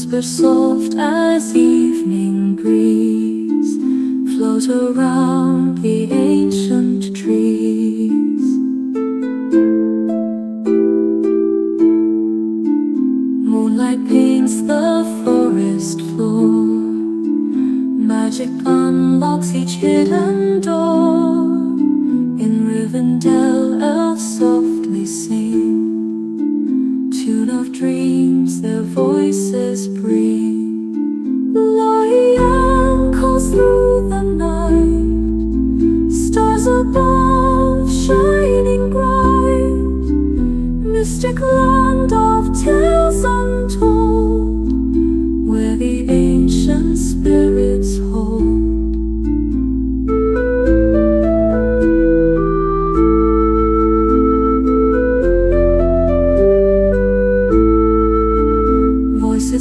whisper soft as evening breeze Float around the ancient trees. Moonlight paints the forest floor. Magic unlocks each hidden door. In Rivendell elves softly sing Tune of dreams their voices bring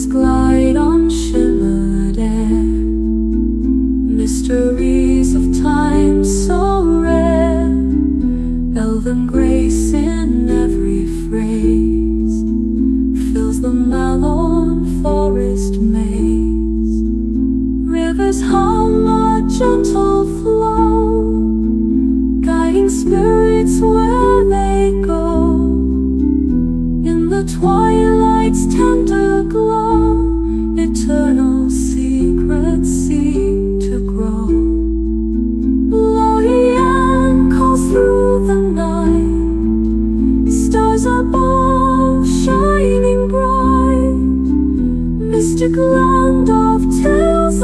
Glide on shimmered air. Mysteries of time so rare. Elven grace in every phrase. Fills the mallorn forest maze. Rivers hum a gentle flow. Guiding spirits where they go. In the twilight's tender magic land of tales